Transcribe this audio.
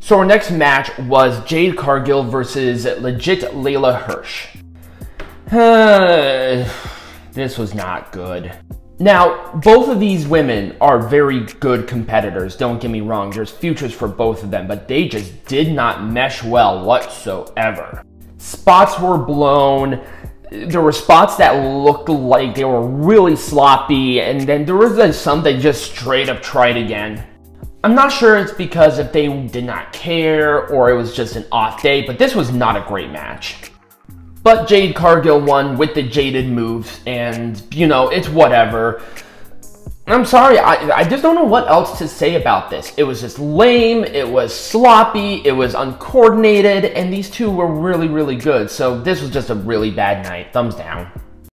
So our next match was Jade Cargill versus legit Leyla Hirsch. this was not good. Now, both of these women are very good competitors, don't get me wrong. There's futures for both of them, but they just did not mesh well whatsoever. Spots were blown. There were spots that looked like they were really sloppy, and then there was some that just straight up tried again. I'm not sure it's because if they did not care or it was just an off day, but this was not a great match. But Jade Cargill won with the jaded moves, and you know, it's whatever. I'm sorry, I, I just don't know what else to say about this. It was just lame, it was sloppy, it was uncoordinated, and these two were really, really good. So this was just a really bad night. Thumbs down.